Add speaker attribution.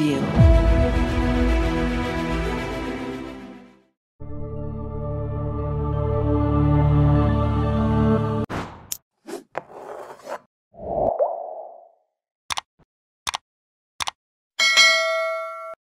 Speaker 1: you.